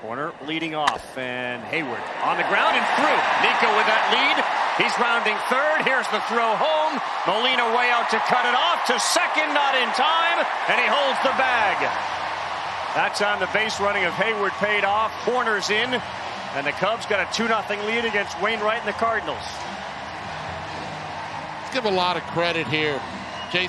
Hoerner leading off, and Heyward on the ground and through. Nico with that lead. He's rounding third. Here's the throw home. Molina way out to cut it off to second, not in time, and he holds the bag. That's time the base running of Heyward paid off. Hoerner's in, and the Cubs got a 2 0 lead against Wainwright and the Cardinals. Let's give a lot of credit here. Jason.